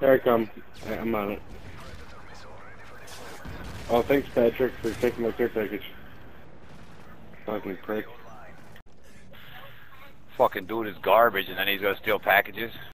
There I come. I- I'm on it. Oh, thanks, Patrick, for taking my care package. Fucking prick. Fucking dude is garbage, and then he's gonna steal packages.